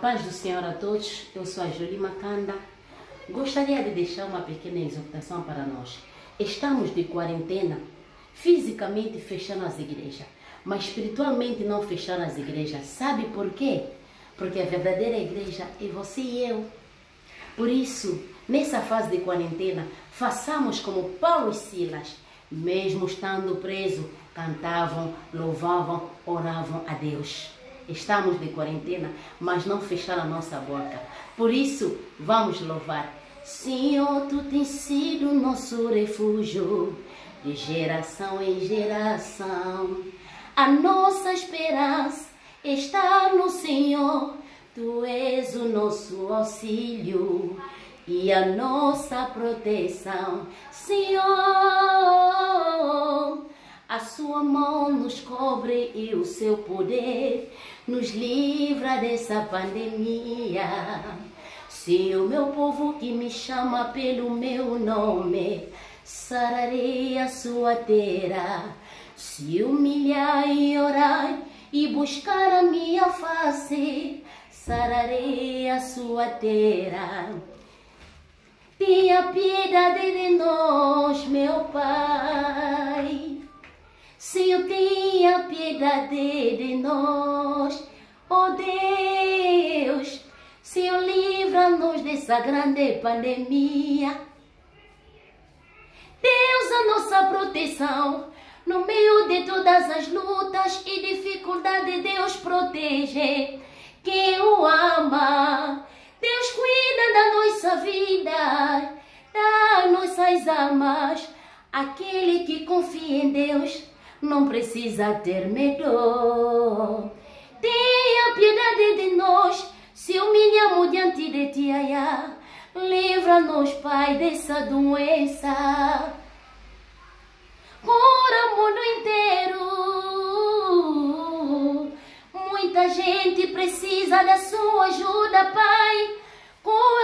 Paz do Senhor a todos, eu sou a Jolie Macanda. Gostaria de deixar uma pequena exortação para nós. Estamos de quarentena, fisicamente fechando as igrejas, mas espiritualmente não fechando as igrejas. Sabe por quê? Porque a verdadeira igreja é você e eu. Por isso, nessa fase de quarentena, façamos como Paulo e Silas, mesmo estando preso, cantavam, louvavam, oravam a Deus. Estamos de quarentena, mas não fecharam a nossa boca. Por isso, vamos louvar. Senhor, tu tens sido nosso refúgio, de geração em geração. A nossa esperança está no Senhor, tu és o nosso auxílio e a nossa proteção. Senhor, a sua mão nos cobre e o seu poder nos livra dessa pandemia. Se o meu povo que me chama pelo meu nome, sararei a sua terra. Se humilhar e orar e buscar a minha face, sararei a sua terra. Tenha piedade de nós, meu Pai. Senhor, tenha piedade de nós, oh Deus. Senhor, livra-nos dessa grande pandemia. Deus, a nossa proteção. No meio de todas as lutas e dificuldades, Deus protege quem o ama. Deus cuida da nossa vida, das nossas almas. Aquele que confia em Deus não precisa ter medo. Tenha piedade de nós, se humilhamos diante de ti. Livra-nos, Pai, dessa doença. Cura o mundo inteiro. Muita gente precisa da sua ajuda, Pai. Cura,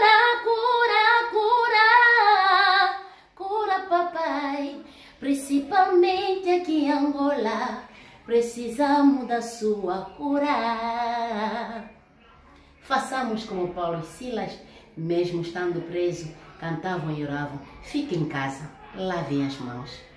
Principalmente aqui em Angola. Precisamos da sua cura. Façamos como Paulo e Silas, mesmo estando preso, cantavam e oravam. Fique em casa, lavem as mãos.